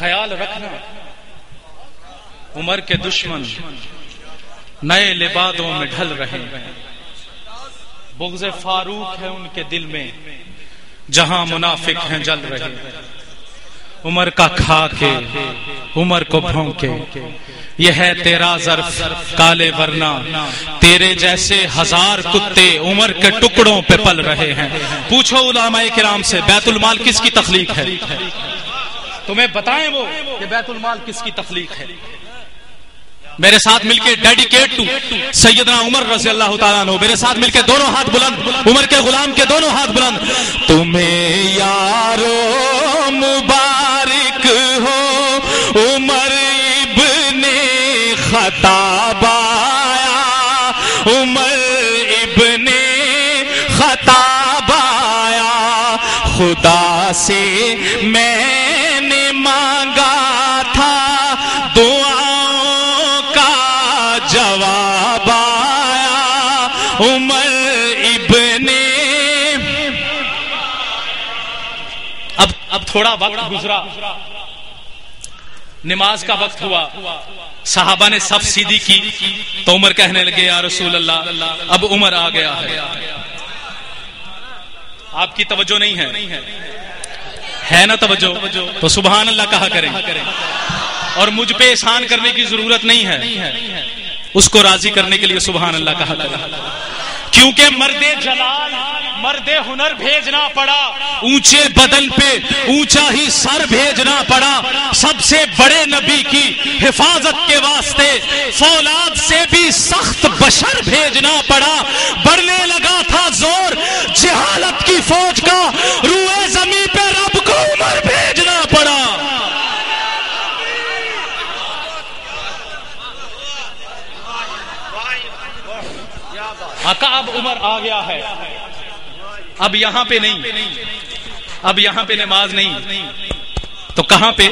ख्याल रखना। उमर के दुश्मन नए लिबादों में ढल रहे हैं। बुग्ज फारूक है उनके दिल में, जहाँ मुनाफिक हैं जल रहे उमर का खा के उमर को भौंके। यह है तेरा जर्फ, काले वरना। तेरे जैसे हज़ार कुत्ते उमर के टुकड़ों पे पल रहे हैं। पूछो उलामा किराम से बैतुल माल किसकी तखलीक है? तुम्हें बताएँ वो कि बैतुल माल किसकी तखलीक है? मेरे साथ मिलके डेडिकेट टू सैयदना उमर रज़ी अल्लाह तआला मेरे साथ मिलके दोनों हाथ बुलंद, उमर के गुलाम के दोनों हाथ बुलंद। तुम्हें यारो मुबारक हो, उमर इब्ने खताबाया उमर इब्ने खताबाया खुदा से मैंने उमर इब्ने। अब अब थोड़ा वक्त गुजरा। नमाज़ का वक्त हुआ। साहबा ने सब सीधी की तो उमर कहने लगे, या रसूल अल्लाह अब उमर आ गया है। आपकी तवज्जो नहीं है? है ना तवज्जो? तो सुबहान अल्लाह कहा करें। और मुझ पे एहसान करने की ज़रूरत नहीं है। उसको राज़ी करने के लिए सुबहान अल्लाह कहा करें क्योंकि मर्दे जलाल, मर्दे हुनर भेजना पड़ा। ऊँचे बदन पे ऊँचा ही सर भेजना पड़ा। सबसे बड़े नबी की हिफाजत के वास्ते फौलाद से भी सख्त बशर भेजना पड़ा। बढ़ने लगा था ज़ोर जिहालत की फौज का रूए जमी पे रब को उमर भेजना पड़ा आका अब उमर आ गया है। अब यहाँ पे नहीं। अब यहाँ पे नमाज़ नहीं। तो कहाँ पे?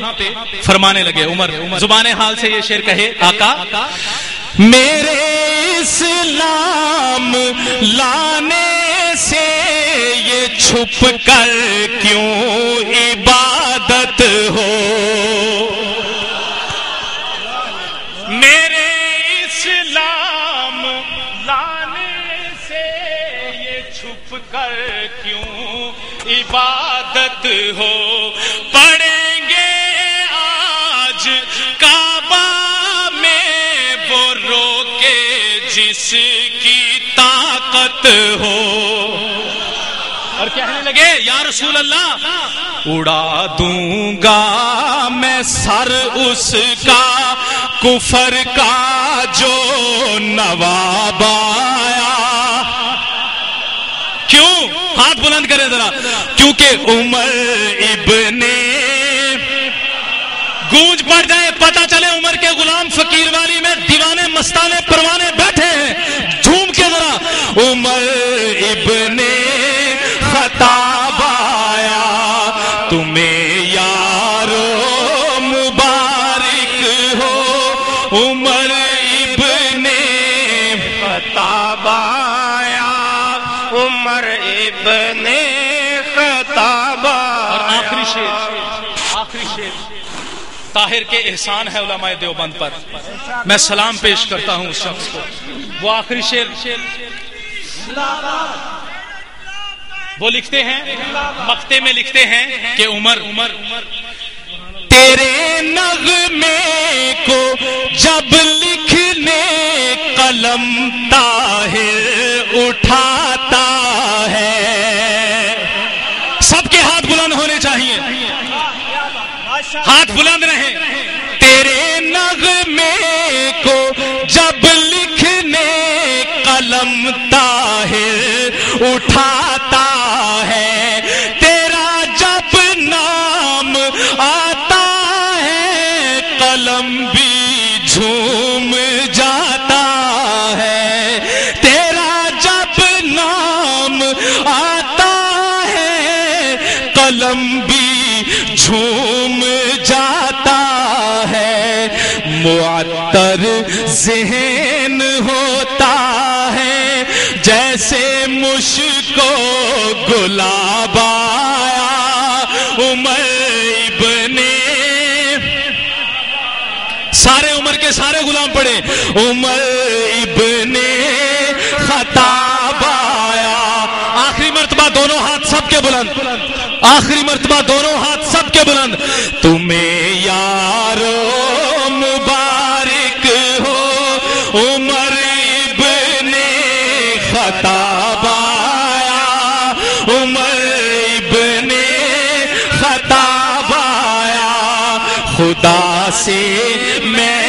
फरमाने लगे, उमर, ज़ुबान हाल से ये शेर कहे आका मेरे इस्लाम लाने से ये छुप कर क्यों इबादत छुप कर क्यों इबादत हो? पढ़ेंगे आज काबा में वो रोके जिसकी ताकत हो। और कहने लगे? या रसूल अल्लाह उड़ा दूँगा मैं सर उसका, कुफर का जो नवाब क्योंकि उमर इब्ने गूंज पड़ जाए, पता चले उमर के गुलाम फकीर वाली में दीवाने, मस्ताने, परवाने बैठे हैं। झूम के जरा। उमर इब्ने खताब आया, तुम्हें यारो मुबारक हो। उमर उमर इब्ने आखिरी शेर आखिरी शेर। ताहिर के एहसान है उलमाए देवबंद पर। मैं सलाम पेश करता हूँ उस शख्स को। वो आखिरी शेर। वो लिखते हैं, मक्ते में लिखते हैं कि उमर उमर तेरे नगमे को जब लिखने कलम ताहिर उठाता हाथ बुलंद रहे। तेरे नगमे को जब लिखने कलम ताहिर उठाता है, तेरा जब नाम आता है, कलम भी झूम जाता है। तेरा जब नाम आता है, कलम भी झूम मुअत्तर जहन होता है, जैसे मुश्को गुलाब आया उमर उम्र के सारे गुलाम पड़े उमर इब्ने खताब आया आखिरी मर्तबा दोनों हाथ सबके बुलंद। आखिरी मर्तबा दोनों हाथ सबके बुलंद। तुम्हें खुदा से मैं